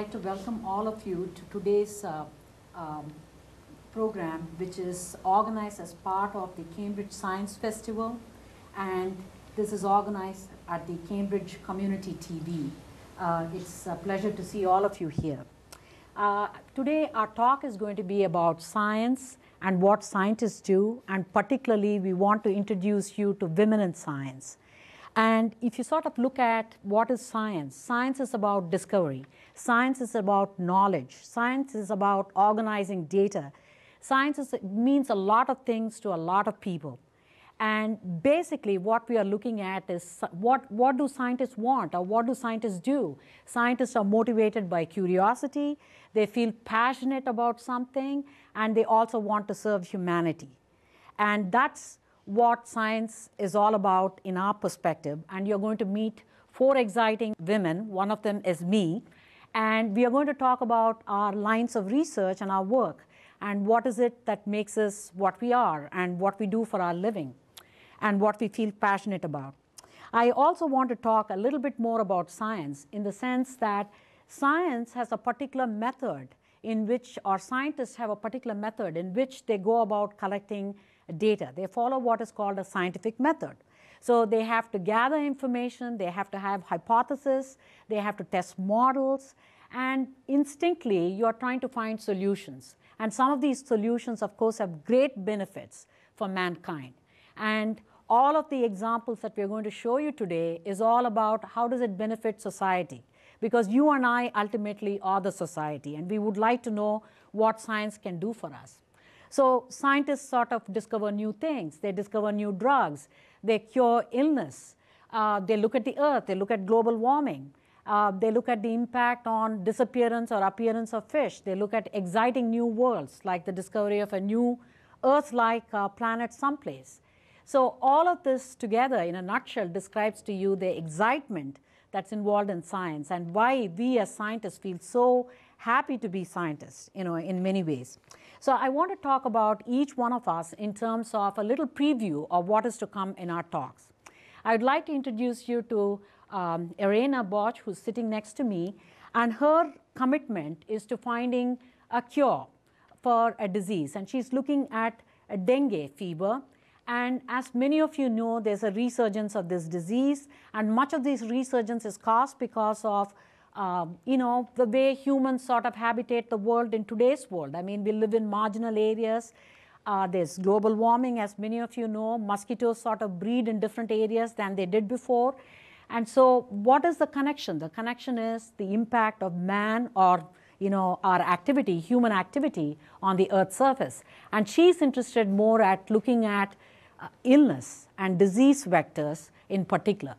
like to welcome all of you to today's uh, um, program, which is organized as part of the Cambridge Science Festival. And this is organized at the Cambridge Community TV. Uh, it's a pleasure to see all of you here. Uh, today, our talk is going to be about science and what scientists do, and particularly, we want to introduce you to women in science. And if you sort of look at what is science, science is about discovery, science is about knowledge, science is about organizing data. Science is, means a lot of things to a lot of people. And basically, what we are looking at is what, what do scientists want or what do scientists do? Scientists are motivated by curiosity, they feel passionate about something, and they also want to serve humanity. And that's what science is all about in our perspective. And you're going to meet four exciting women. One of them is me. And we are going to talk about our lines of research and our work and what is it that makes us what we are and what we do for our living and what we feel passionate about. I also want to talk a little bit more about science in the sense that science has a particular method in which, our scientists have a particular method in which they go about collecting data. They follow what is called a scientific method. So they have to gather information, they have to have hypotheses, they have to test models, and instinctively you are trying to find solutions. And some of these solutions, of course, have great benefits for mankind. And all of the examples that we're going to show you today is all about how does it benefit society. Because you and I ultimately are the society, and we would like to know what science can do for us. So scientists sort of discover new things. They discover new drugs. They cure illness. Uh, they look at the earth. They look at global warming. Uh, they look at the impact on disappearance or appearance of fish. They look at exciting new worlds, like the discovery of a new Earth-like uh, planet someplace. So all of this together, in a nutshell, describes to you the excitement that's involved in science and why we as scientists feel so happy to be scientists, you know, in many ways. So I want to talk about each one of us in terms of a little preview of what is to come in our talks. I'd like to introduce you to um, Irena Bosch, who's sitting next to me, and her commitment is to finding a cure for a disease. And she's looking at a dengue fever. And as many of you know, there's a resurgence of this disease, and much of this resurgence is caused because of um, you know, the way humans sort of habitate the world in today's world. I mean, we live in marginal areas. Uh, there's global warming, as many of you know. Mosquitoes sort of breed in different areas than they did before. And so, what is the connection? The connection is the impact of man or you know, our activity, human activity on the Earth's surface. And she's interested more at looking at illness and disease vectors in particular.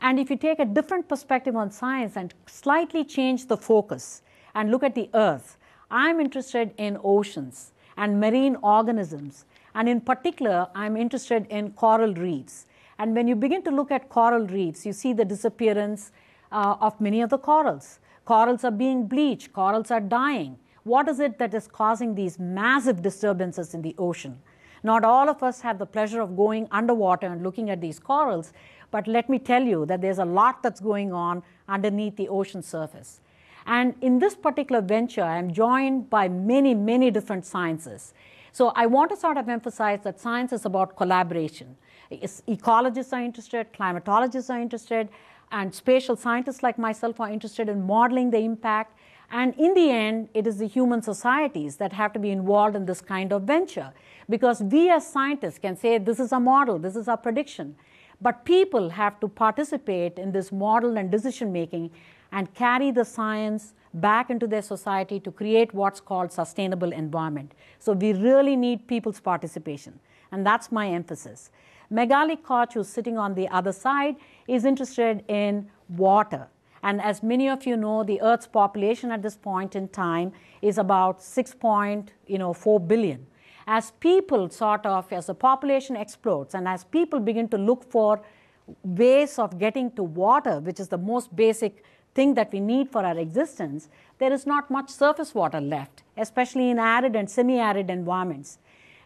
And if you take a different perspective on science and slightly change the focus and look at the earth, I'm interested in oceans and marine organisms. And in particular, I'm interested in coral reefs. And when you begin to look at coral reefs, you see the disappearance uh, of many of the corals. Corals are being bleached, corals are dying. What is it that is causing these massive disturbances in the ocean? Not all of us have the pleasure of going underwater and looking at these corals, but let me tell you that there's a lot that's going on underneath the ocean surface. And in this particular venture, I'm joined by many, many different sciences. So I want to sort of emphasize that science is about collaboration. ecologists are interested, climatologists are interested, and spatial scientists like myself are interested in modeling the impact. And in the end, it is the human societies that have to be involved in this kind of venture. Because we as scientists can say, this is a model, this is our prediction. But people have to participate in this model and decision making and carry the science back into their society to create what's called sustainable environment. So we really need people's participation. And that's my emphasis. Magaly Koch, who's sitting on the other side, is interested in water. And as many of you know, the Earth's population at this point in time is about 6.4 billion as people sort of, as the population explodes and as people begin to look for ways of getting to water, which is the most basic thing that we need for our existence, there is not much surface water left, especially in arid and semi-arid environments.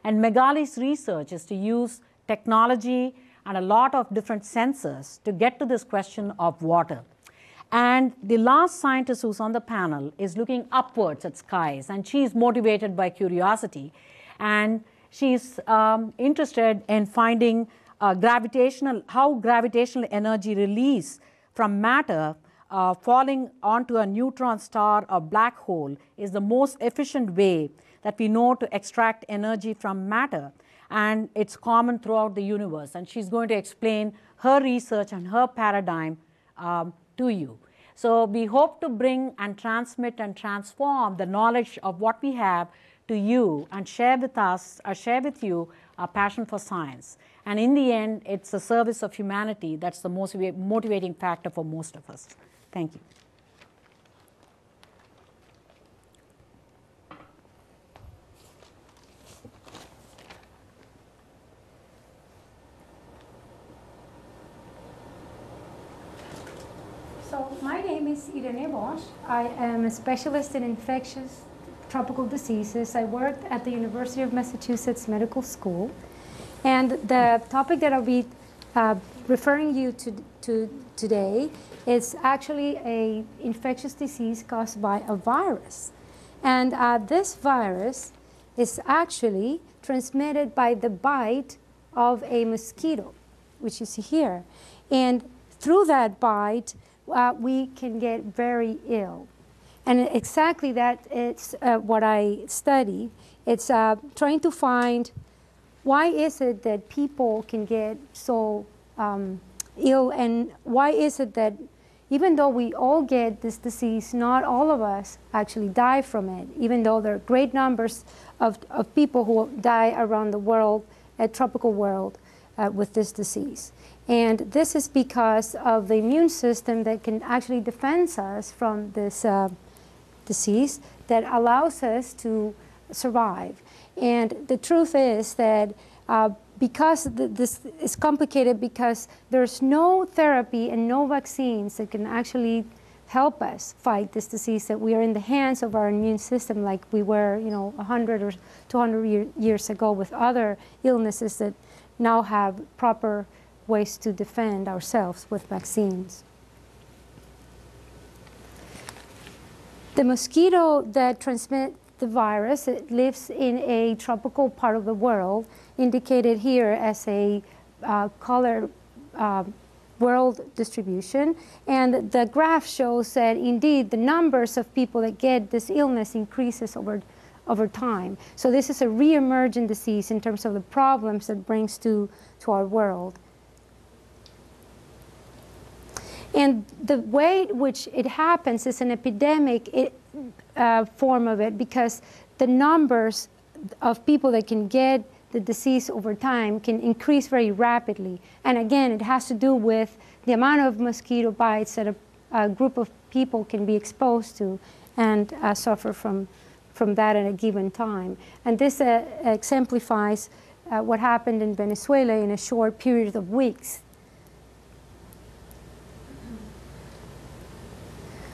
And Magaly's research is to use technology and a lot of different sensors to get to this question of water. And the last scientist who's on the panel is looking upwards at skies, and she's motivated by curiosity. And she's um, interested in finding uh, gravitational, how gravitational energy release from matter uh, falling onto a neutron star or black hole is the most efficient way that we know to extract energy from matter. And it's common throughout the universe. And she's going to explain her research and her paradigm um, to you. So we hope to bring and transmit and transform the knowledge of what we have to you and share with us, or share with you our passion for science. And in the end, it's the service of humanity that's the most motivating factor for most of us. Thank you. So my name is Irene Bosch. I am a specialist in infectious tropical diseases. I worked at the University of Massachusetts Medical School. And the topic that I'll be uh, referring you to, to today is actually a infectious disease caused by a virus. And uh, this virus is actually transmitted by the bite of a mosquito, which you see here. And through that bite, uh, we can get very ill. And exactly that is uh, what I study. It's uh, trying to find why is it that people can get so um, ill and why is it that even though we all get this disease, not all of us actually die from it, even though there are great numbers of, of people who die around the world, a tropical world, uh, with this disease. And this is because of the immune system that can actually defend us from this uh, disease that allows us to survive. And the truth is that uh, because th this is complicated because there's no therapy and no vaccines that can actually help us fight this disease that we are in the hands of our immune system like we were you know 100 or 200 year, years ago with other illnesses that now have proper ways to defend ourselves with vaccines. The mosquito that transmits the virus it lives in a tropical part of the world, indicated here as a uh, color uh, world distribution. And the graph shows that indeed the numbers of people that get this illness increases over, over time. So this is a re-emergent disease in terms of the problems it brings to, to our world. And the way which it happens is an epidemic it, uh, form of it because the numbers of people that can get the disease over time can increase very rapidly. And again, it has to do with the amount of mosquito bites that a, a group of people can be exposed to and uh, suffer from, from that at a given time. And this uh, exemplifies uh, what happened in Venezuela in a short period of weeks.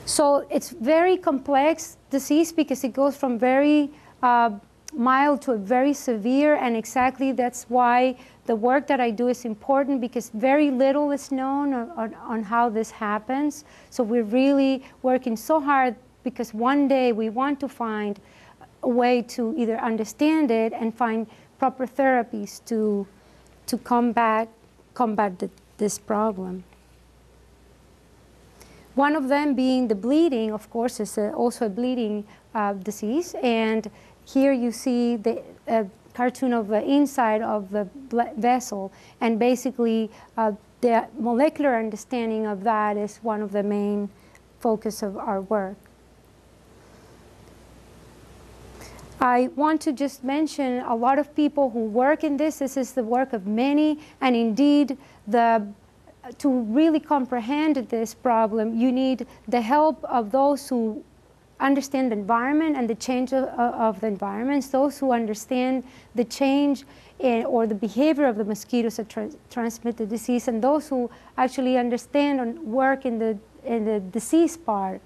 So it's very complex disease because it goes from very uh, mild to very severe, and exactly that's why the work that I do is important because very little is known on, on, on how this happens. So we're really working so hard because one day we want to find a way to either understand it and find proper therapies to, to combat, combat the, this problem. One of them being the bleeding, of course, is a, also a bleeding uh, disease. And here you see the uh, cartoon of the inside of the vessel. And basically, uh, the molecular understanding of that is one of the main focus of our work. I want to just mention a lot of people who work in this. This is the work of many, and indeed, the to really comprehend this problem, you need the help of those who understand the environment and the change of, of the environments, those who understand the change in, or the behavior of the mosquitoes that tra transmit the disease, and those who actually understand and work in the, in the disease part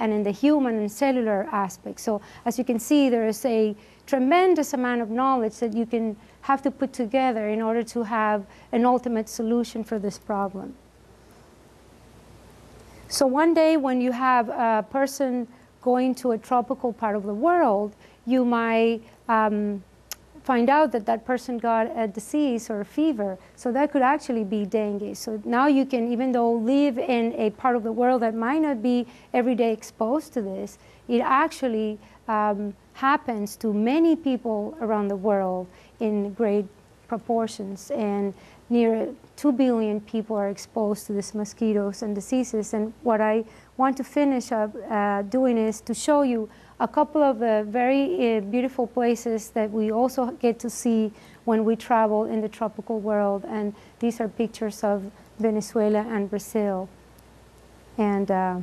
and in the human and cellular aspect. So as you can see, there is a tremendous amount of knowledge that you can have to put together in order to have an ultimate solution for this problem. So one day when you have a person going to a tropical part of the world, you might um, find out that that person got a disease or a fever. So that could actually be dengue. So now you can, even though live in a part of the world that might not be every day exposed to this, it actually um, happens to many people around the world in great proportions. And near 2 billion people are exposed to these mosquitoes and diseases. And what I want to finish up uh, doing is to show you a couple of uh, very uh, beautiful places that we also get to see when we travel in the tropical world. And these are pictures of Venezuela and Brazil. And uh,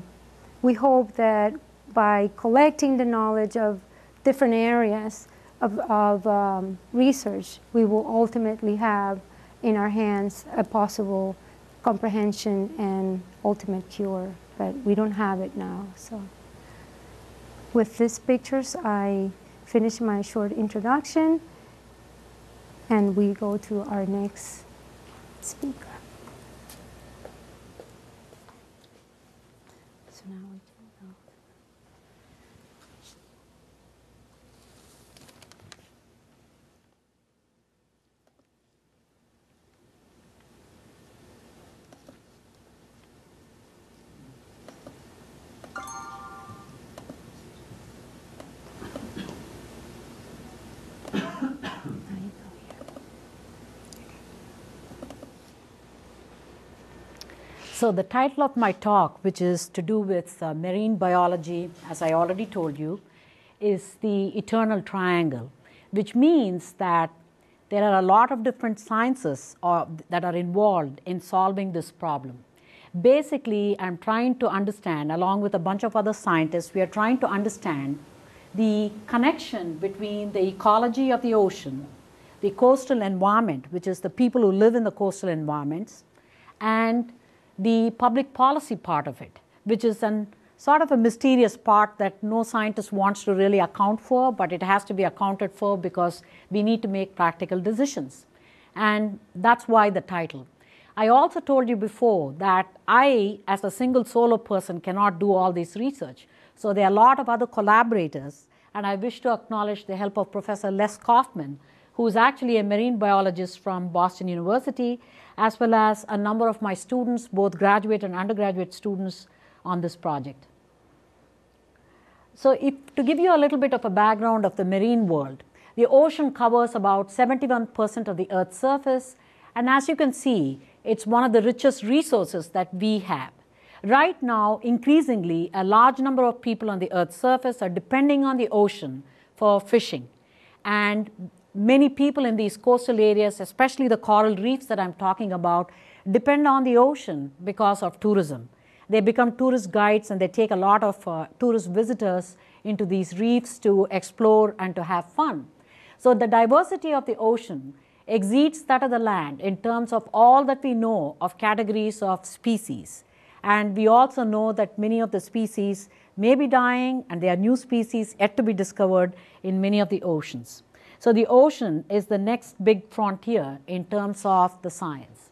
we hope that by collecting the knowledge of different areas of, of um, research, we will ultimately have in our hands a possible comprehension and ultimate cure. But we don't have it now. So. With these pictures, I finish my short introduction and we go to our next speaker. So now we can go. So the title of my talk, which is to do with uh, marine biology, as I already told you, is the eternal triangle, which means that there are a lot of different sciences uh, that are involved in solving this problem. Basically, I'm trying to understand, along with a bunch of other scientists, we are trying to understand the connection between the ecology of the ocean, the coastal environment, which is the people who live in the coastal environments, and the public policy part of it, which is an sort of a mysterious part that no scientist wants to really account for, but it has to be accounted for because we need to make practical decisions. And that's why the title. I also told you before that I, as a single solo person, cannot do all this research. So there are a lot of other collaborators, and I wish to acknowledge the help of Professor Les Kaufman, who is actually a marine biologist from Boston University, as well as a number of my students, both graduate and undergraduate students, on this project. So, if, to give you a little bit of a background of the marine world, the ocean covers about 71% of the Earth's surface, and as you can see, it's one of the richest resources that we have. Right now, increasingly, a large number of people on the Earth's surface are depending on the ocean for fishing. And many people in these coastal areas, especially the coral reefs that I'm talking about, depend on the ocean because of tourism. They become tourist guides and they take a lot of uh, tourist visitors into these reefs to explore and to have fun. So, the diversity of the ocean exceeds that of the land in terms of all that we know of categories of species. And we also know that many of the species may be dying and there are new species yet to be discovered in many of the oceans. So, the ocean is the next big frontier in terms of the science.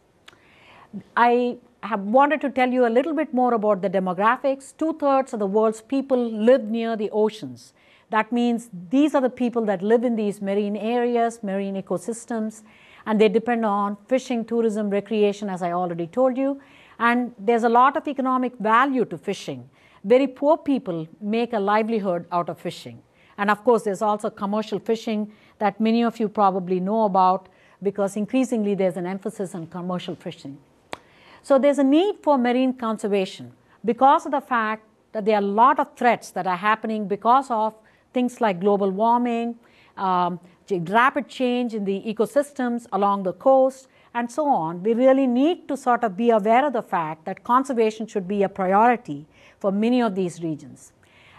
I have wanted to tell you a little bit more about the demographics. Two thirds of the world's people live near the oceans. That means these are the people that live in these marine areas, marine ecosystems, and they depend on fishing, tourism, recreation, as I already told you. And there's a lot of economic value to fishing. Very poor people make a livelihood out of fishing. And of course, there's also commercial fishing that many of you probably know about because increasingly there's an emphasis on commercial fishing. So there's a need for marine conservation because of the fact that there are a lot of threats that are happening because of things like global warming, um, rapid change in the ecosystems along the coast, and so on. We really need to sort of be aware of the fact that conservation should be a priority for many of these regions.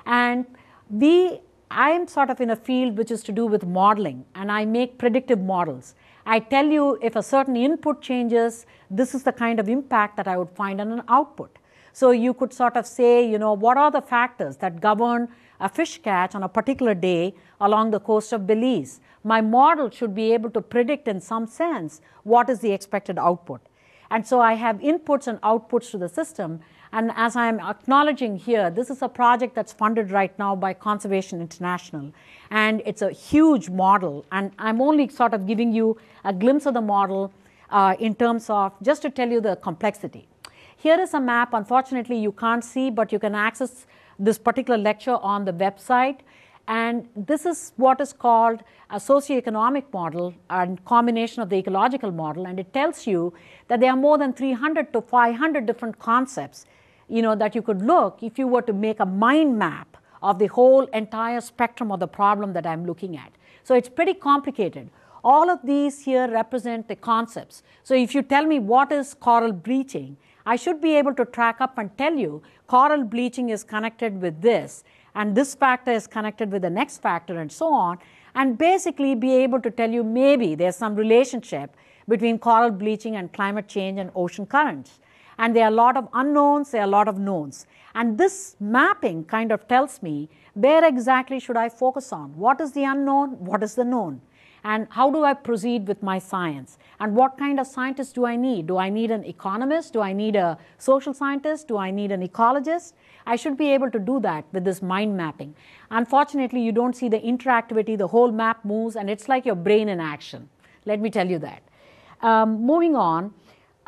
And we I am sort of in a field which is to do with modeling, and I make predictive models. I tell you if a certain input changes, this is the kind of impact that I would find on an output. So you could sort of say, you know, what are the factors that govern a fish catch on a particular day along the coast of Belize? My model should be able to predict in some sense what is the expected output. And so I have inputs and outputs to the system, And as I'm acknowledging here, this is a project that's funded right now by Conservation International. And it's a huge model. And I'm only sort of giving you a glimpse of the model uh, in terms of just to tell you the complexity. Here is a map. Unfortunately, you can't see, but you can access this particular lecture on the website. And this is what is called a socioeconomic model and combination of the ecological model. And it tells you that there are more than 300 to 500 different concepts you know, that you could look if you were to make a mind map of the whole entire spectrum of the problem that I'm looking at. So it's pretty complicated. All of these here represent the concepts. So if you tell me what is coral bleaching, I should be able to track up and tell you coral bleaching is connected with this and this factor is connected with the next factor and so on and basically be able to tell you maybe there's some relationship between coral bleaching and climate change and ocean currents. And there are a lot of unknowns, there are a lot of knowns. And this mapping kind of tells me where exactly should I focus on? What is the unknown? What is the known? and how do I proceed with my science? And what kind of scientist do I need? Do I need an economist? Do I need a social scientist? Do I need an ecologist? I should be able to do that with this mind mapping. Unfortunately, you don't see the interactivity, the whole map moves, and it's like your brain in action. Let me tell you that. Um, moving on,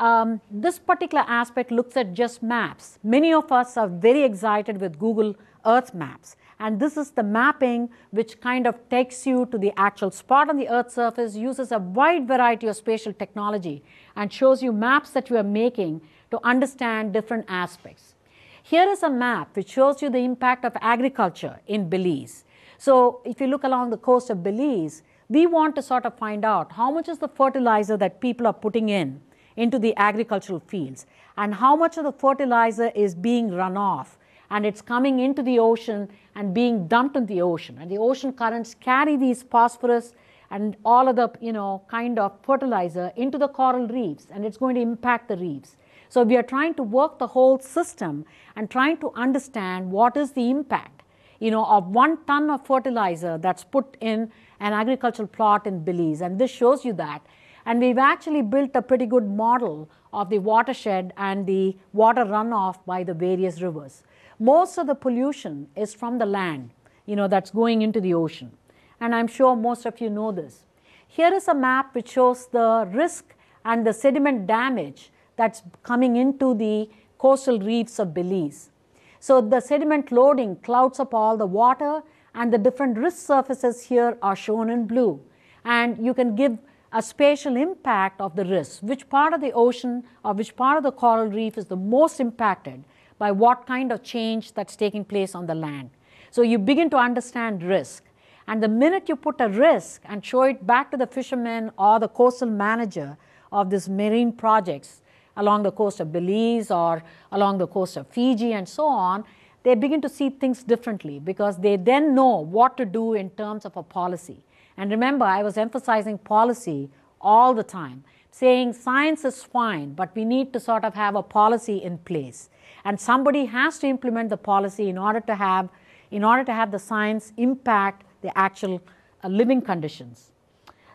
um, this particular aspect looks at just maps. Many of us are very excited with Google Earth Maps. And this is the mapping which kind of takes you to the actual spot on the earth's surface uses a wide variety of spatial technology and shows you maps that you are making to understand different aspects. Here is a map which shows you the impact of agriculture in belize. So if you look along the coast of belize we want to sort of find out how much is the fertilizer that people are putting in into the agricultural fields and how much of the fertilizer is being run off and it's coming into the ocean and being dumped in the ocean. And the ocean currents carry these phosphorus and all of the you know kind of fertilizer into the coral reefs and it's going to impact the reefs. So we are trying to work the whole system and trying to understand what is the impact you know of one ton of fertilizer that's put in an agricultural plot in Belize and this shows you that and we've actually built a pretty good model of the watershed and the water runoff by the various rivers most of the pollution is from the land, you know, that's going into the ocean. And I'm sure most of you know this. Here is a map which shows the risk and the sediment damage that's coming into the coastal reefs of Belize. So the sediment loading clouds up all the water and the different risk surfaces here are shown in blue. And you can give a spatial impact of the risk, which part of the ocean or which part of the coral reef is the most impacted by what kind of change that's taking place on the land. So you begin to understand risk. And the minute you put a risk and show it back to the fisherman or the coastal manager of these marine projects along the coast of Belize or along the coast of Fiji and so on, they begin to see things differently because they then know what to do in terms of a policy. And remember, I was emphasizing policy all the time, saying science is fine, but we need to sort of have a policy in place. And somebody has to implement the policy in order to have in order to have the science impact the actual uh, living conditions.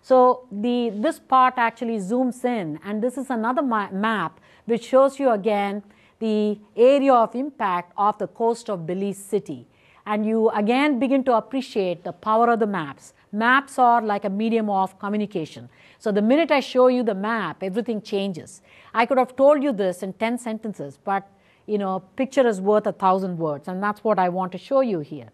So the this part actually zooms in and this is another ma map which shows you again the area of impact of the coast of Belize City. And you again begin to appreciate the power of the maps maps are like a medium of communication so the minute I show you the map everything changes I could have told you this in 10 sentences but you know, a picture is worth a thousand words, and that's what I want to show you here.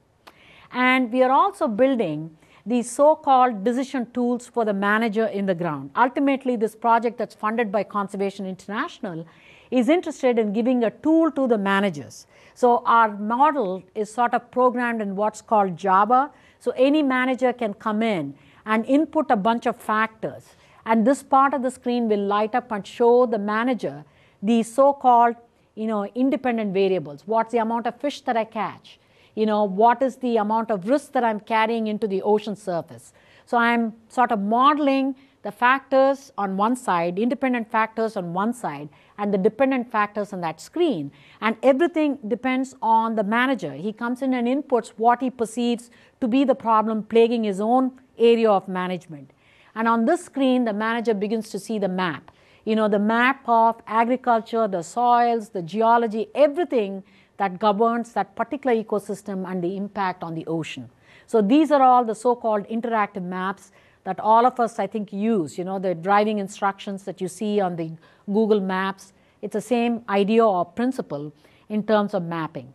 And we are also building these so-called decision tools for the manager in the ground. Ultimately, this project that's funded by Conservation International is interested in giving a tool to the managers. So our model is sort of programmed in what's called Java. So any manager can come in and input a bunch of factors. And this part of the screen will light up and show the manager the so-called you know, independent variables. What's the amount of fish that I catch? You know, what is the amount of risk that I'm carrying into the ocean surface? So I'm sort of modeling the factors on one side, independent factors on one side, and the dependent factors on that screen. And everything depends on the manager. He comes in and inputs what he perceives to be the problem plaguing his own area of management. And on this screen, the manager begins to see the map. you know, the map of agriculture, the soils, the geology, everything that governs that particular ecosystem and the impact on the ocean. So these are all the so-called interactive maps that all of us, I think, use. You know, the driving instructions that you see on the Google Maps. It's the same idea or principle in terms of mapping.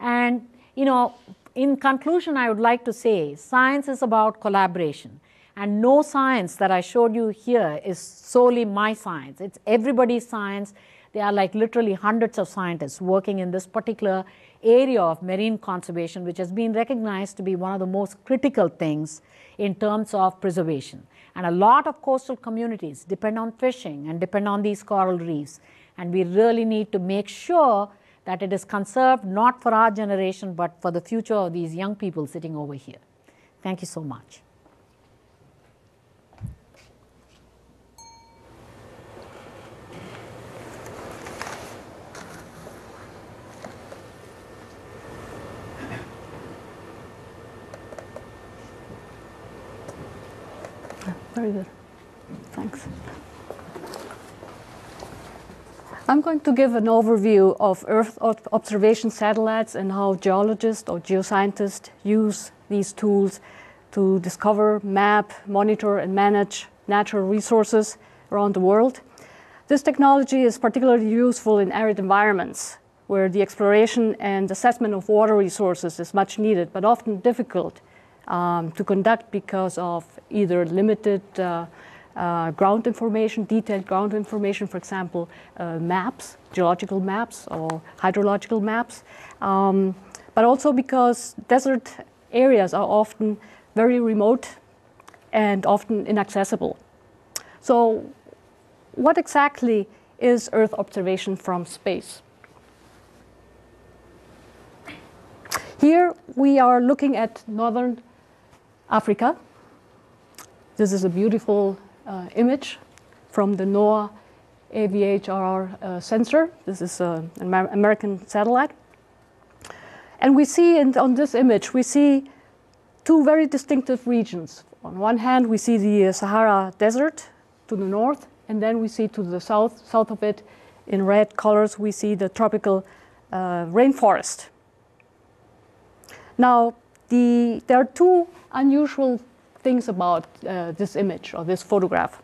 And, you know, in conclusion, I would like to say science is about collaboration. And no science that I showed you here is solely my science. It's everybody's science. There are like literally hundreds of scientists working in this particular area of marine conservation, which has been recognized to be one of the most critical things in terms of preservation. And a lot of coastal communities depend on fishing and depend on these coral reefs. And we really need to make sure that it is conserved not for our generation, but for the future of these young people sitting over here. Thank you so much. Very good. Thanks. I'm going to give an overview of Earth observation satellites and how geologists or geoscientists use these tools to discover, map, monitor, and manage natural resources around the world. This technology is particularly useful in arid environments where the exploration and assessment of water resources is much needed, but often difficult um, to conduct because of either limited uh, uh, ground information, detailed ground information, for example, uh, maps, geological maps or hydrological maps, um, but also because desert areas are often very remote and often inaccessible. So what exactly is Earth observation from space? Here we are looking at northern Africa. This is a beautiful uh, image from the NOAA AVHRR uh, sensor. This is uh, an American satellite. And we see in, on this image, we see two very distinctive regions. On one hand, we see the Sahara Desert to the north, and then we see to the south, south of it, in red colors, we see the tropical uh, rainforest. Now, the, there are two unusual things about uh, this image or this photograph.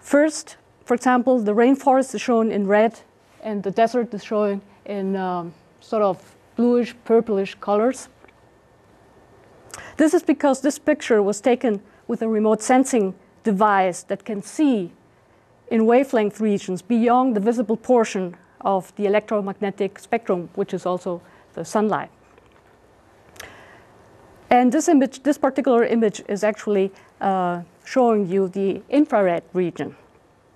First, for example, the rainforest is shown in red and the desert is shown in um, sort of bluish, purplish colors. This is because this picture was taken with a remote sensing device that can see in wavelength regions beyond the visible portion of the electromagnetic spectrum, which is also the sunlight. And this image, this particular image is actually uh, showing you the infrared region.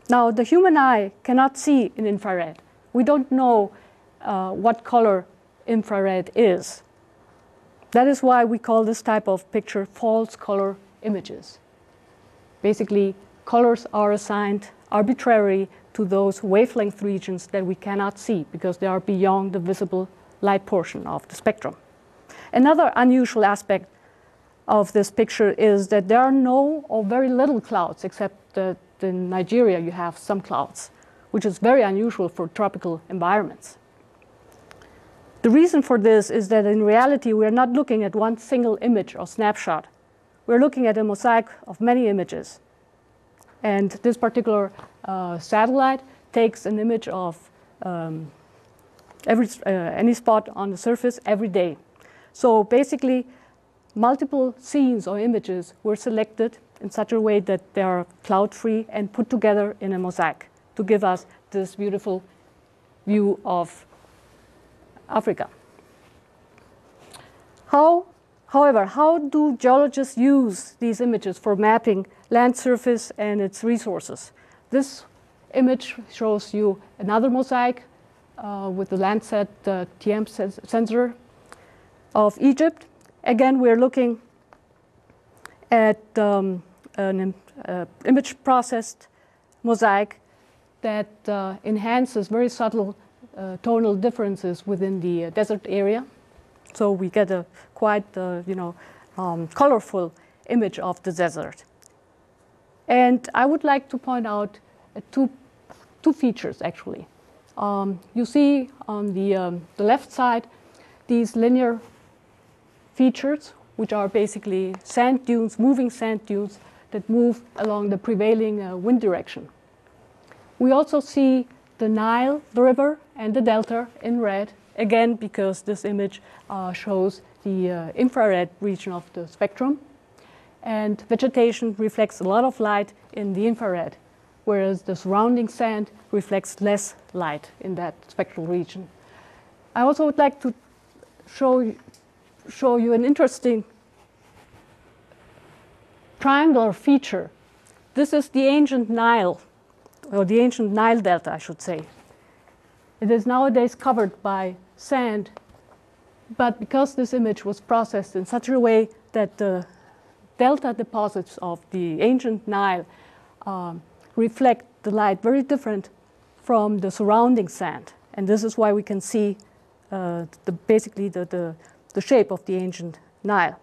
Now, the human eye cannot see in infrared. We don't know uh, what color infrared is. That is why we call this type of picture false color images. Basically, colors are assigned arbitrarily to those wavelength regions that we cannot see because they are beyond the visible light portion of the spectrum. Another unusual aspect of this picture is that there are no or very little clouds, except that in Nigeria you have some clouds, which is very unusual for tropical environments. The reason for this is that in reality we are not looking at one single image or snapshot. We're looking at a mosaic of many images. And this particular uh, satellite takes an image of um, every, uh, any spot on the surface every day. So basically, multiple scenes or images were selected in such a way that they are cloud-free and put together in a mosaic to give us this beautiful view of Africa. How, however, how do geologists use these images for mapping land surface and its resources? This image shows you another mosaic uh, with the Landsat uh, TM sensor of Egypt. Again, we're looking at um, an uh, image processed mosaic that uh, enhances very subtle uh, tonal differences within the uh, desert area. So we get a quite, uh, you know, um, colorful image of the desert. And I would like to point out at two, two features actually. Um, you see on the, um, the left side these linear features, which are basically sand dunes, moving sand dunes that move along the prevailing uh, wind direction. We also see the Nile the River and the delta in red, again because this image uh, shows the uh, infrared region of the spectrum. And vegetation reflects a lot of light in the infrared, whereas the surrounding sand reflects less light in that spectral region. I also would like to show, show you an interesting triangular feature. This is the ancient Nile, or the ancient Nile Delta, I should say. It is nowadays covered by sand, but because this image was processed in such a way that the delta deposits of the ancient Nile um, reflect the light very different from the surrounding sand. And this is why we can see uh, the, basically the, the, the shape of the ancient Nile.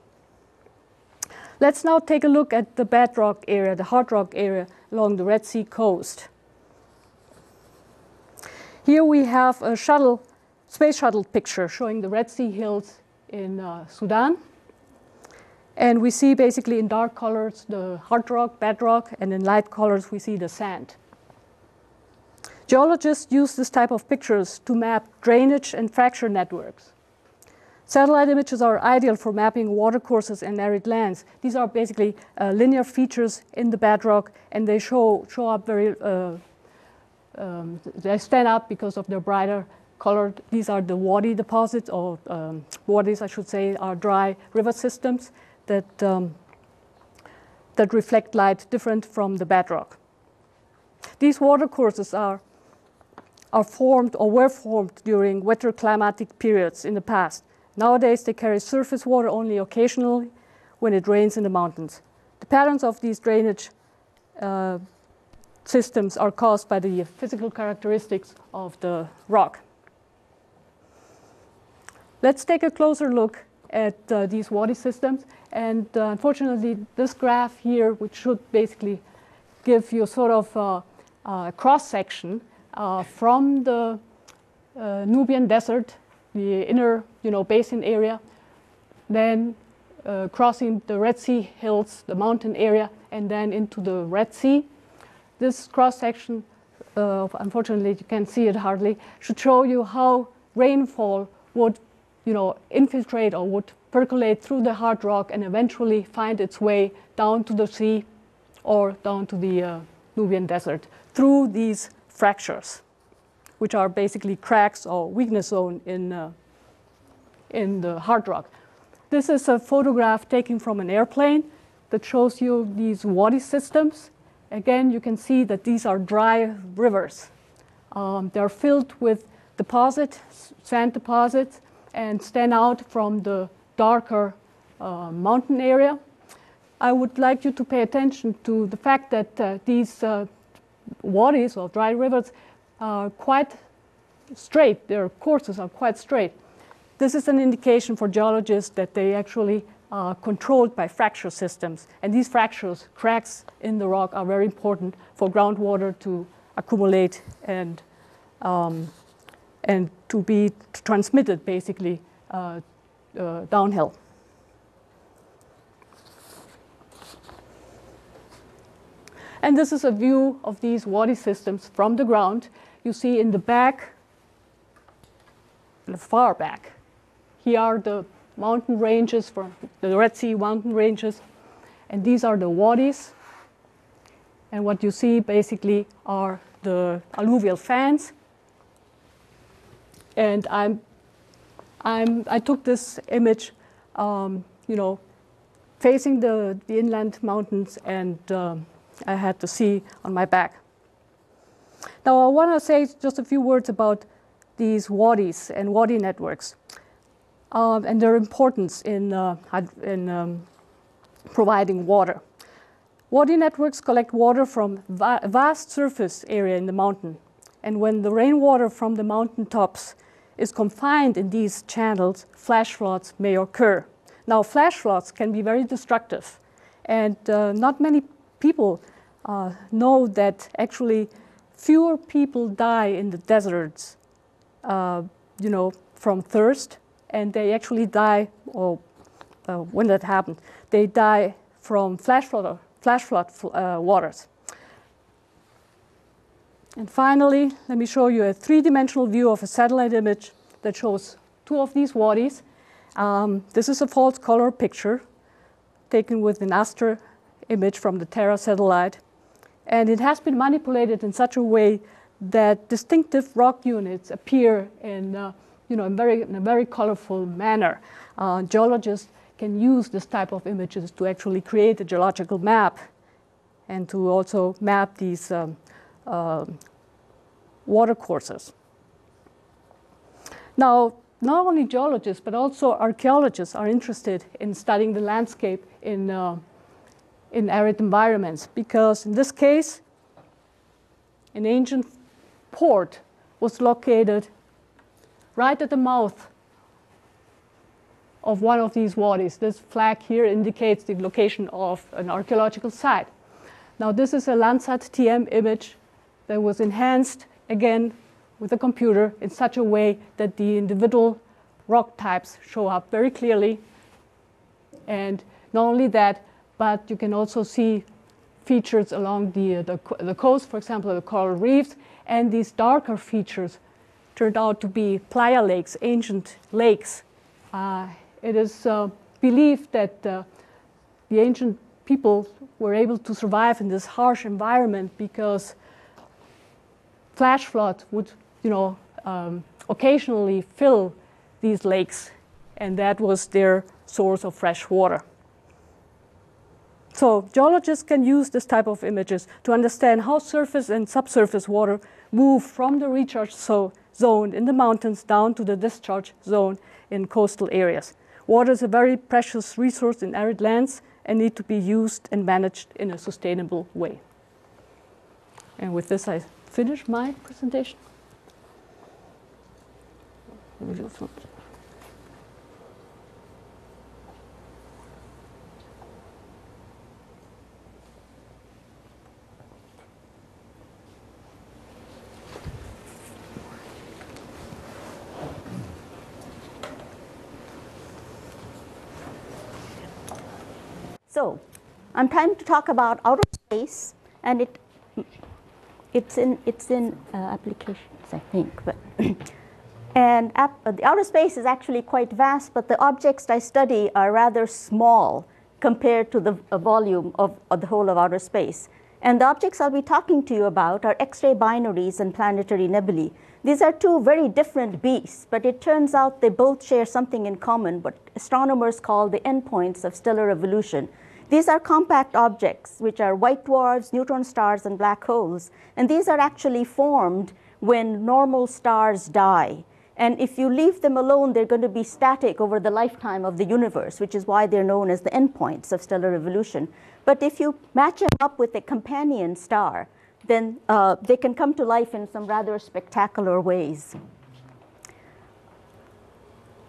Let's now take a look at the bedrock area, the hard rock area along the Red Sea coast. Here we have a shuttle, space shuttle picture showing the Red Sea hills in uh, Sudan. And we see basically in dark colors the hard rock, bedrock, and in light colors we see the sand. Geologists use this type of pictures to map drainage and fracture networks. Satellite images are ideal for mapping watercourses and arid lands. These are basically uh, linear features in the bedrock, and they show, show up very, uh, um, they stand up because of their brighter color. These are the wadi deposits, or um, wadis, I should say, are dry river systems that, um, that reflect light different from the bedrock. These watercourses are are formed or were formed during wetter climatic periods in the past. Nowadays, they carry surface water only occasionally when it rains in the mountains. The patterns of these drainage uh, systems are caused by the physical characteristics of the rock. Let's take a closer look at uh, these wadi systems. And uh, unfortunately, this graph here, which should basically give you sort of a, a cross section, uh, from the uh, Nubian desert, the inner you know, basin area, then uh, crossing the Red Sea hills, the mountain area, and then into the Red Sea. This cross section, uh, unfortunately you can't see it hardly, should show you how rainfall would you know, infiltrate or would percolate through the hard rock and eventually find its way down to the sea or down to the uh, Nubian desert through these fractures, which are basically cracks or weakness zone in, uh, in the hard rock. This is a photograph taken from an airplane that shows you these wadi systems. Again, you can see that these are dry rivers. Um, they're filled with deposits, sand deposits, and stand out from the darker uh, mountain area. I would like you to pay attention to the fact that uh, these uh, wadis or dry rivers are quite straight. Their courses are quite straight. This is an indication for geologists that they actually are controlled by fracture systems. And these fractures, cracks in the rock, are very important for groundwater to accumulate and, um, and to be transmitted basically uh, uh, downhill. And this is a view of these wadi systems from the ground. You see in the back, the far back, here are the mountain ranges from the Red Sea mountain ranges. And these are the wadis. And what you see basically are the alluvial fans. And I'm, I'm, I took this image, um, you know, facing the, the inland mountains and um, I had the sea on my back. Now, I want to say just a few words about these wadis and wadi networks um, and their importance in, uh, in um, providing water. Wadi networks collect water from va vast surface area in the mountain. And when the rainwater from the mountain tops is confined in these channels, flash floods may occur. Now, flash floods can be very destructive, and uh, not many people uh, know that actually fewer people die in the deserts, uh, you know, from thirst, and they actually die, or uh, when that happens, they die from flash flood, flash flood uh, waters. And finally, let me show you a three-dimensional view of a satellite image that shows two of these wadis. Um, this is a false color picture taken with an Aster image from the Terra satellite. And it has been manipulated in such a way that distinctive rock units appear in, uh, you know, in, very, in a very colorful manner. Uh, geologists can use this type of images to actually create a geological map and to also map these um, uh, water courses. Now, not only geologists, but also archaeologists are interested in studying the landscape in, uh, in arid environments because in this case, an ancient port was located right at the mouth of one of these wadis. This flag here indicates the location of an archaeological site. Now this is a Landsat TM image that was enhanced again with a computer in such a way that the individual rock types show up very clearly. And not only that, but you can also see features along the, the, the coast, for example, the coral reefs, and these darker features turned out to be playa lakes, ancient lakes. Uh, it is uh, believed that uh, the ancient people were able to survive in this harsh environment because flash flood would, you know, um, occasionally fill these lakes, and that was their source of fresh water. So geologists can use this type of images to understand how surface and subsurface water move from the recharge so zone in the mountains down to the discharge zone in coastal areas. Water is a very precious resource in arid lands and need to be used and managed in a sustainable way. And with this, I finish my presentation. So, I'm trying to talk about outer space, and it it's in it's in uh, applications, I think. But and uh, the outer space is actually quite vast, but the objects I study are rather small compared to the uh, volume of, of the whole of outer space. And the objects I'll be talking to you about are X-ray binaries and planetary nebulae. These are two very different beasts, but it turns out they both share something in common, what astronomers call the endpoints of stellar evolution. These are compact objects, which are white dwarfs, neutron stars, and black holes. And these are actually formed when normal stars die. And if you leave them alone, they're going to be static over the lifetime of the universe, which is why they're known as the endpoints of stellar evolution. But if you match them up with a companion star, then uh, they can come to life in some rather spectacular ways.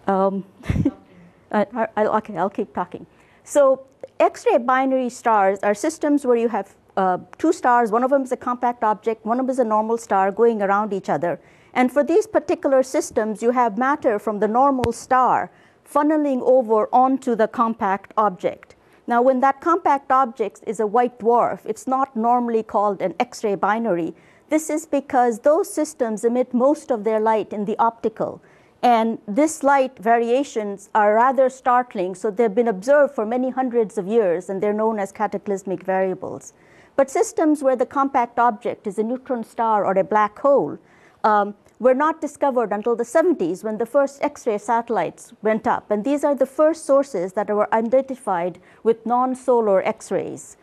Um, I, I, okay, I'll keep talking. So X-ray binary stars are systems where you have uh, two stars, one of them is a compact object, one of them is a normal star going around each other. And for these particular systems, you have matter from the normal star funneling over onto the compact object. Now, when that compact object is a white dwarf, it's not normally called an X-ray binary. This is because those systems emit most of their light in the optical. And this light variations are rather startling, so they've been observed for many hundreds of years, and they're known as cataclysmic variables. But systems where the compact object is a neutron star or a black hole um, were not discovered until the 70s when the first X-ray satellites went up. And these are the first sources that were identified with non-solar X-rays.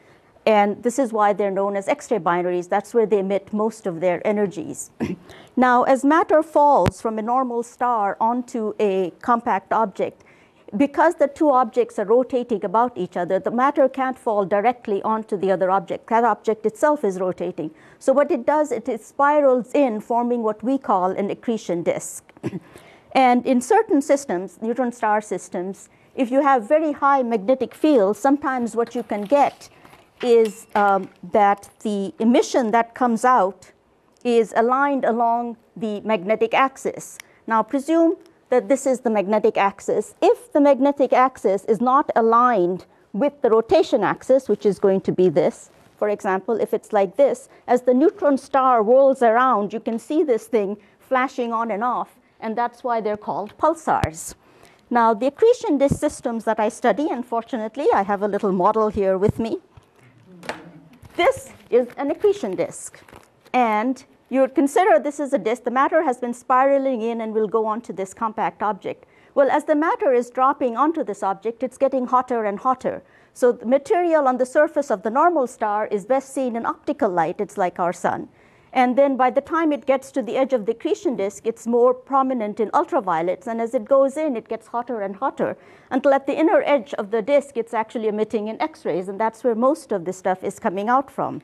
And this is why they're known as X-ray binaries. That's where they emit most of their energies. now, as matter falls from a normal star onto a compact object, because the two objects are rotating about each other, the matter can't fall directly onto the other object. That object itself is rotating. So what it does, it, it spirals in, forming what we call an accretion disk. and in certain systems, neutron star systems, if you have very high magnetic fields, sometimes what you can get is um, that the emission that comes out is aligned along the magnetic axis. Now, presume that this is the magnetic axis. If the magnetic axis is not aligned with the rotation axis, which is going to be this, for example, if it's like this, as the neutron star whirls around, you can see this thing flashing on and off, and that's why they're called pulsars. Now, the accretion disk systems that I study, unfortunately, I have a little model here with me. This is an accretion disk. And you would consider this is a disk. The matter has been spiraling in and will go onto this compact object. Well, as the matter is dropping onto this object, it's getting hotter and hotter. So the material on the surface of the normal star is best seen in optical light. It's like our sun. And then by the time it gets to the edge of the accretion disk, it's more prominent in ultraviolets. And as it goes in, it gets hotter and hotter until at the inner edge of the disk, it's actually emitting in X-rays. And that's where most of this stuff is coming out from.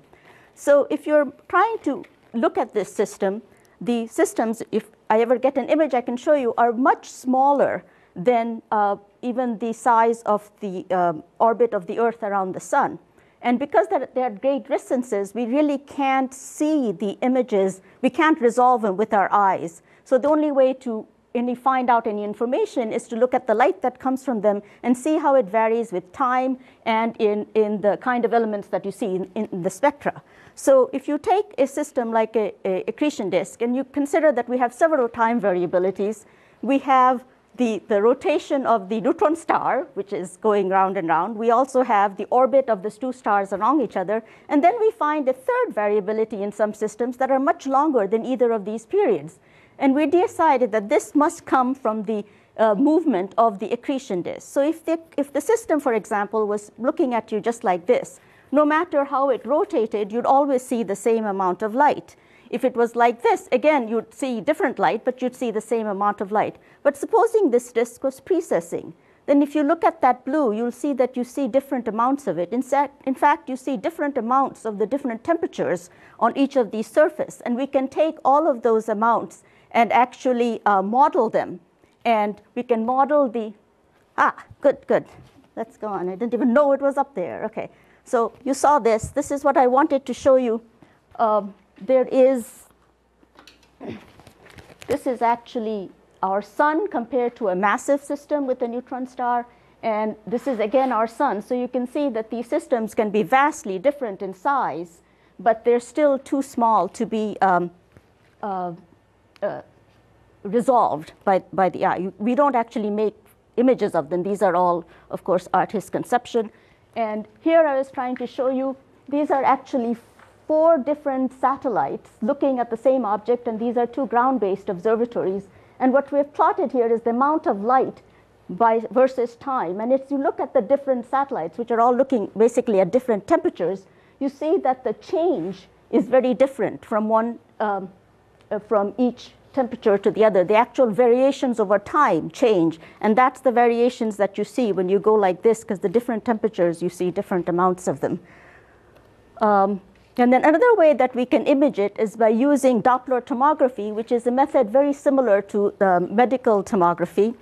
So if you're trying to look at this system, the systems, if I ever get an image I can show you, are much smaller than uh, even the size of the um, orbit of the Earth around the sun. And because they're at great distances, we really can't see the images, we can't resolve them with our eyes. So the only way to any find out any information is to look at the light that comes from them and see how it varies with time and in, in the kind of elements that you see in, in the spectra. So if you take a system like a, a accretion disk and you consider that we have several time variabilities, we have the, the rotation of the neutron star, which is going round and round. We also have the orbit of these two stars along each other. And then we find a third variability in some systems that are much longer than either of these periods. And we decided that this must come from the uh, movement of the accretion disk. So if the, if the system, for example, was looking at you just like this, no matter how it rotated, you'd always see the same amount of light. If it was like this, again, you'd see different light, but you'd see the same amount of light. But supposing this disk was precessing, then if you look at that blue, you'll see that you see different amounts of it. In, fact, you see different amounts of the different temperatures on each of these surfaces. And we can take all of those amounts and actually uh, model them. And we can model the, ah, good, good. Let's go on. I didn't even know it was up there. Okay. So you saw this. This is what I wanted to show you. Um, there is, this is actually our sun compared to a massive system with a neutron star. And this is again our sun. So you can see that these systems can be vastly different in size, but they're still too small to be um, uh, uh, resolved by, by the eye. We don't actually make images of them. These are all, of course, artist's conception. And here I was trying to show you, these are actually four different satellites looking at the same object, and these are two ground-based observatories. And what we've plotted here is the amount of light by versus time. And if you look at the different satellites, which are all looking basically at different temperatures, you see that the change is very different from one um, uh, from each temperature to the other. The actual variations over time change, and that's the variations that you see when you go like this, because the different temperatures, you see different amounts of them. Um, and then another way that we can image it is by using Doppler tomography, which is a method very similar to medical tomography.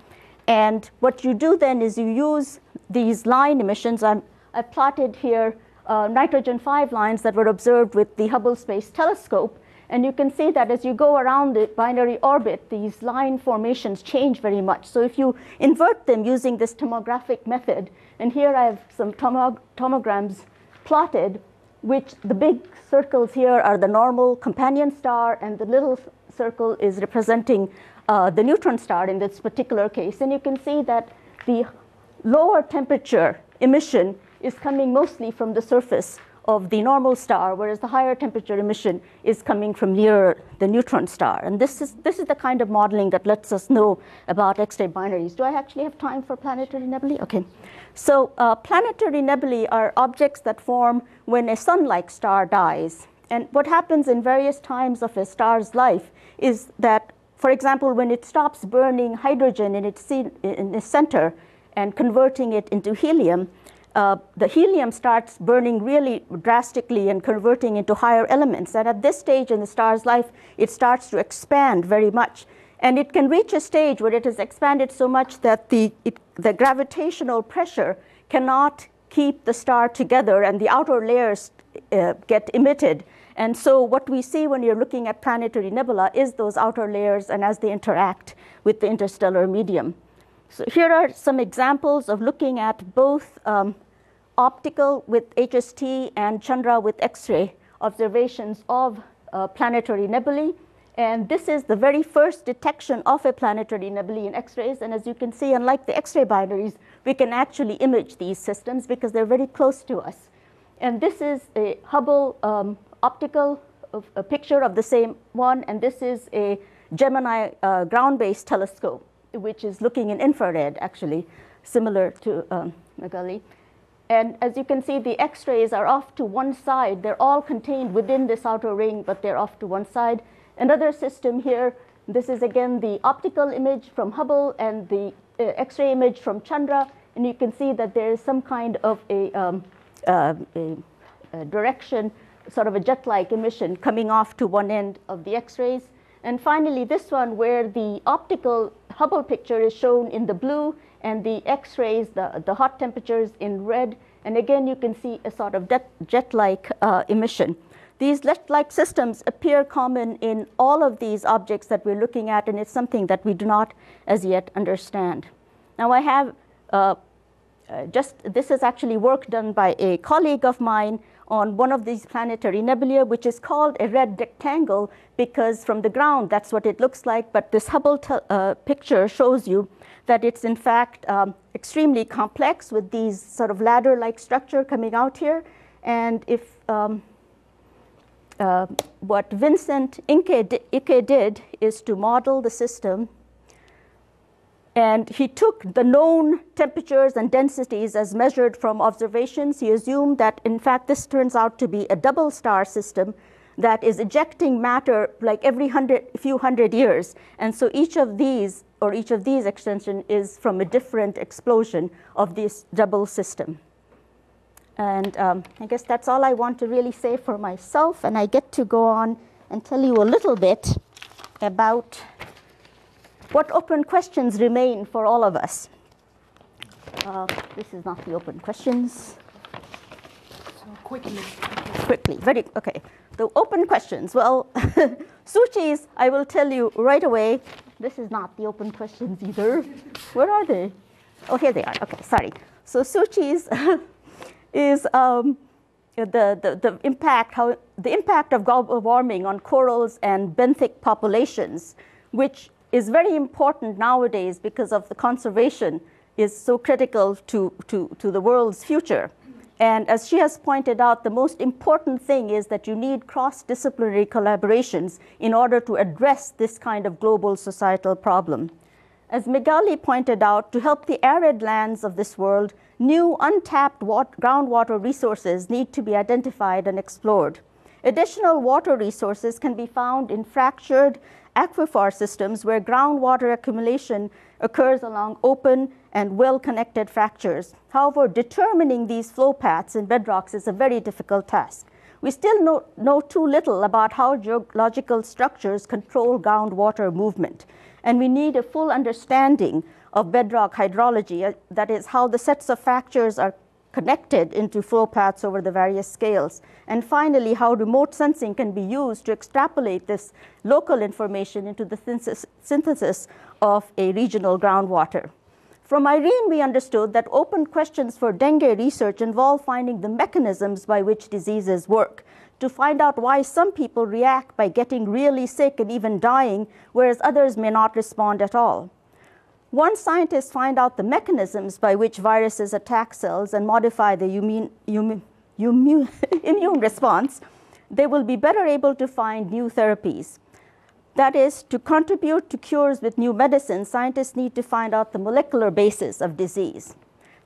And what you do then is you use these line emissions. I'm, I plotted here uh, nitrogen 5 lines that were observed with the Hubble Space Telescope. And you can see that as you go around the binary orbit, these line formations change very much. So if you invert them using this tomographic method, and here I have some tomog tomograms plotted, which the big circles here are the normal companion star, and the little circle is representing uh, the neutron star in this particular case. And you can see that the lower temperature emission is coming mostly from the surface of the normal star, whereas the higher temperature emission is coming from near the neutron star. And this is, this is the kind of modeling that lets us know about X-ray binaries. Do I actually have time for planetary nebulae? Okay. So uh, planetary nebulae are objects that form when a sun-like star dies. And what happens in various times of a star's life is that, for example, when it stops burning hydrogen in its, in its center and converting it into helium, uh, the helium starts burning really drastically and converting into higher elements. And at this stage in the star's life, it starts to expand very much. And it can reach a stage where it has expanded so much that the, it, the gravitational pressure cannot keep the star together and the outer layers uh, get emitted. And so what we see when you're looking at planetary nebula is those outer layers and as they interact with the interstellar medium. So here are some examples of looking at both um, optical with HST and Chandra with X-ray observations of uh, planetary nebulae. And this is the very first detection of a planetary nebulae in X-rays. And as you can see, unlike the X-ray binaries, we can actually image these systems because they're very close to us. And this is a Hubble um, optical a picture of the same one, and this is a Gemini uh, ground-based telescope, which is looking in infrared, actually, similar to um, Magaly. And as you can see, the X-rays are off to one side. They're all contained within this outer ring, but they're off to one side. Another system here, this is again the optical image from Hubble and the uh, X-ray image from Chandra. And you can see that there is some kind of a, um, uh, a, a direction, sort of a jet-like emission coming off to one end of the X-rays. And finally, this one where the optical Hubble picture is shown in the blue and the X-rays, the, the hot temperatures in red. And again, you can see a sort of jet-like uh, emission. These jet-like systems appear common in all of these objects that we're looking at, and it's something that we do not as yet understand. Now, I have uh, uh, just, this is actually work done by a colleague of mine on one of these planetary nebulae, which is called a red rectangle because from the ground that's what it looks like. But this Hubble uh, picture shows you that it's in fact um, extremely complex with these sort of ladder-like structure coming out here. And if um, uh, what Vincent Ike did is to model the system and he took the known temperatures and densities as measured from observations. He assumed that, in fact, this turns out to be a double star system that is ejecting matter like every hundred, few hundred years. And so each of these, or each of these extension is from a different explosion of this double system. And um, I guess that's all I want to really say for myself. And I get to go on and tell you a little bit about what open questions remain for all of us? Uh, this is not the open questions. So quickly. Quickly, very, okay. The open questions, well, Suchi's, I will tell you right away, this is not the open questions either. Where are they? Oh, here they are, okay, sorry. So Suchi's is um, the, the, the impact, how, the impact of global warming on corals and benthic populations, which is very important nowadays because of the conservation is so critical to, to, to the world's future. And as she has pointed out, the most important thing is that you need cross-disciplinary collaborations in order to address this kind of global societal problem. As Magaly pointed out, to help the arid lands of this world, new untapped groundwater resources need to be identified and explored. Additional water resources can be found in fractured aquifer systems where groundwater accumulation occurs along open and well-connected fractures. However, determining these flow paths in bedrocks is a very difficult task. We still know, know too little about how geological structures control groundwater movement, and we need a full understanding of bedrock hydrology, uh, that is, how the sets of fractures are connected into flow paths over the various scales. And finally, how remote sensing can be used to extrapolate this local information into the synthesis of a regional groundwater. From Irene, we understood that open questions for dengue research involve finding the mechanisms by which diseases work, to find out why some people react by getting really sick and even dying, whereas others may not respond at all. Once scientists find out the mechanisms by which viruses attack cells and modify the immune, immune, immune response, they will be better able to find new therapies. That is, to contribute to cures with new medicines, scientists need to find out the molecular basis of disease.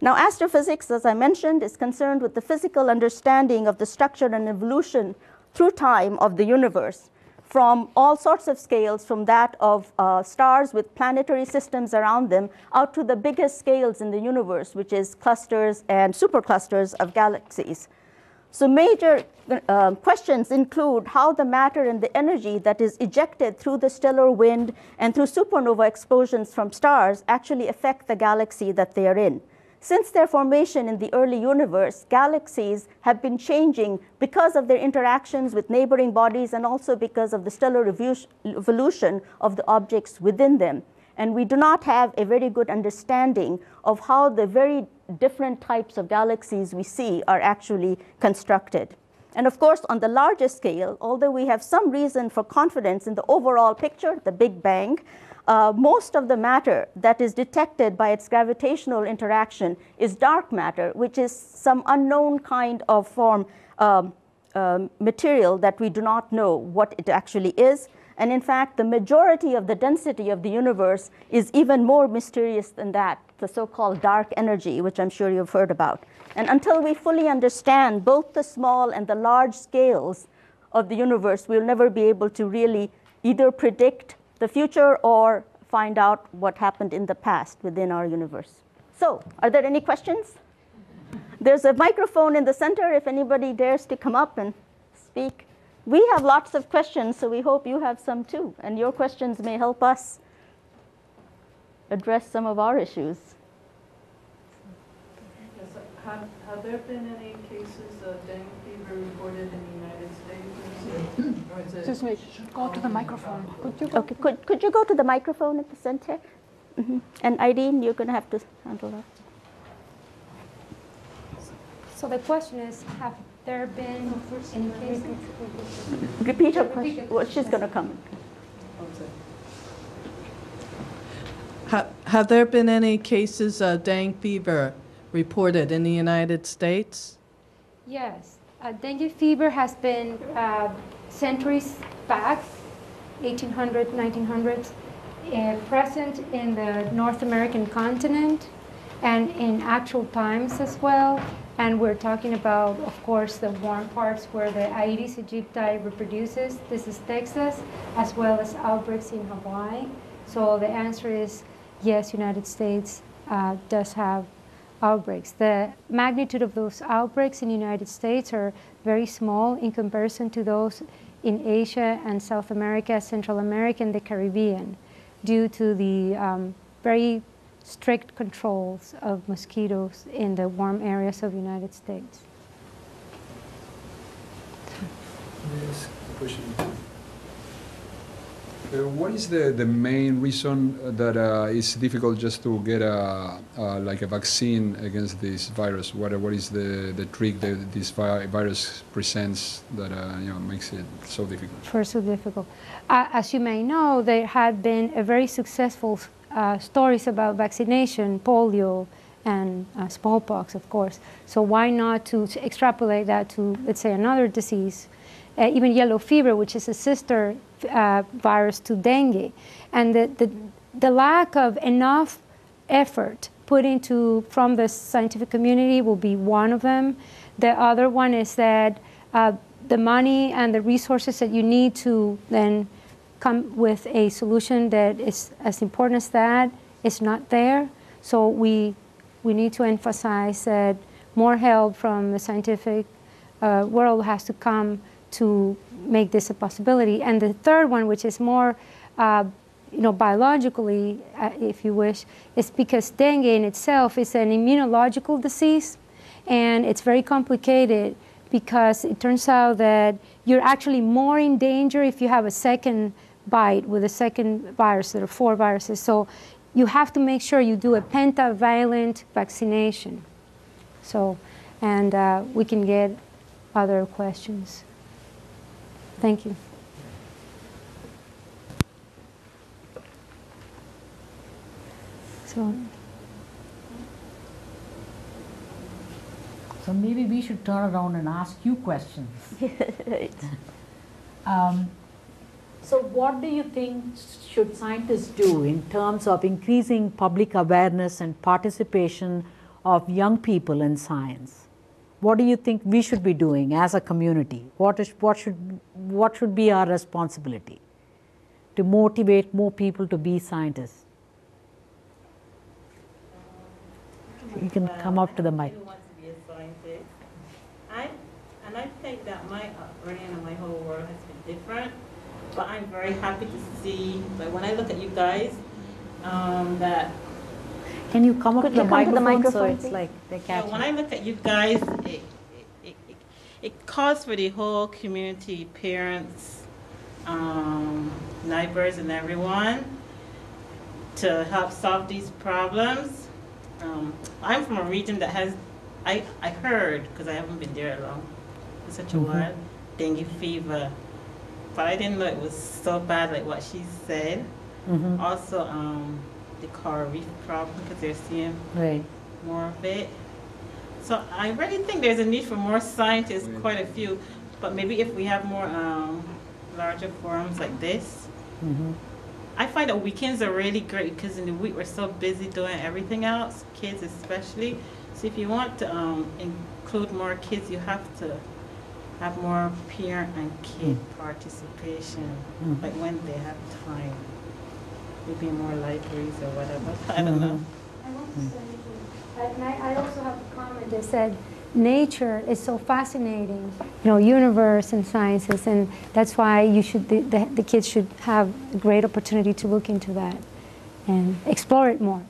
Now, astrophysics, as I mentioned, is concerned with the physical understanding of the structure and evolution through time of the universe from all sorts of scales, from that of uh, stars with planetary systems around them, out to the biggest scales in the universe, which is clusters and superclusters of galaxies. So major uh, questions include how the matter and the energy that is ejected through the stellar wind and through supernova explosions from stars actually affect the galaxy that they are in. Since their formation in the early universe, galaxies have been changing because of their interactions with neighboring bodies and also because of the stellar evolution of the objects within them. And we do not have a very good understanding of how the very different types of galaxies we see are actually constructed. And of course, on the larger scale, although we have some reason for confidence in the overall picture, the Big Bang, uh, most of the matter that is detected by its gravitational interaction is dark matter, which is some unknown kind of form um, um, material that we do not know what it actually is. And in fact, the majority of the density of the universe is even more mysterious than that, the so called dark energy, which I'm sure you've heard about. And until we fully understand both the small and the large scales of the universe, we'll never be able to really either predict the future or find out what happened in the past within our universe. So, are there any questions? There's a microphone in the center if anybody dares to come up and speak. We have lots of questions, so we hope you have some too, and your questions may help us address some of our issues. Yes, Have, have there been any cases of dengue fever reported in the United States? Or is it- Excuse me, go to the microphone. Could you go? Okay, could, could you go to the microphone at the center? Mhm. And Irene, you're going to have to handle that. So the question is, have there been any cases? Repeat her question. Well, she's going to come. Ha- Have there been any cases of dengue fever reported in the United States? Yes, uh, dengue fever has been uh, centuries back, 1800s, 1900s, uh, present in the North American continent and in actual times as well. And we're talking about, of course, the warm parts where the Aedes aegypti reproduces. This is Texas, as well as outbreaks in Hawaii. So the answer is yes, United States uh, does have outbreaks. The magnitude of those outbreaks in the United States are very small in comparison to those in Asia and South America, Central America, and the Caribbean, due to the um, very strict controls of mosquitoes in the warm areas of the United States. Uh, what is the, the main reason that uh, it's difficult just to get a, uh, like a vaccine against this virus? What, what is the, the trick that this vi- virus presents that uh, you know, makes it so difficult? for so difficult. Uh, as you may know, there had been a very successful uh, stories about vaccination, polio, and uh, smallpox, of course. So why not to s- extrapolate that to, let's say, another disease, uh, even yellow fever, which is a sister uh, virus to dengue, and the, the the lack of enough effort put into from the scientific community will be one of them. The other one is that uh, the money and the resources that you need to then come with a solution that is as important as that is not there. So we we need to emphasize that more help from the scientific uh, world has to come to make this a possibility. And the third one, which is more uh, you know, biologically, uh, if you wish, is because dengue in itself is an immunological disease, and it's very complicated because it turns out that you're actually more in danger if you have a second bite with a second virus. There are four viruses, so you have to make sure you do a pentavalent vaccination. So, and uh, we can get other questions. Thank you. So, So maybe we should turn around and ask you questions. Um, So what do you think should scientists do in terms of increasing public awareness and participation of young people in science? What do you think we should be doing as a community? What, is, what, should, what should be our responsibility to motivate more people to be scientists? You can come up to the mic. I and I think that my upbringing and my whole world has been different, but I'm very happy to see, like when I look at you guys, um, that Can you come up Could to the you come to the microphone so it's like they Yeah, catch when it? I look at you guys, it, it, it, it, it calls for the whole community, parents, um, neighbors and everyone to help solve these problems. Um, I'm from a region that has, I, I heard, because I haven't been there long, for such a while, dengue fever. But I didn't know it was so bad like what she said. Mhm. Also, um, the coral reef problem, because they're seeing Right. more of it. So I really think there's a need for more scientists, quite a few, but maybe if we have more um, larger forums like this. Mhm. I find that weekends are really great because in the week we're so busy doing everything else, kids especially. So if you want to um, include more kids, you have to have more parent and kid participation, Mm. like when they have time. Maybe more libraries or whatever. I don't mm-hmm. know. I want to hmm. say, and I, I also have a comment that said, nature is so fascinating, you know, universe and sciences, and that's why you should, the, the, the kids should have a great opportunity to look into that and explore it more.